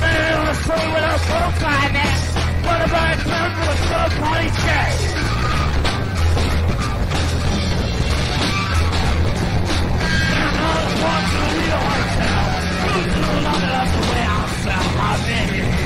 man on a street with a full climate. What about them with a full party chase? And all the parts of the real hotel. Who's doing all the way outside my baby?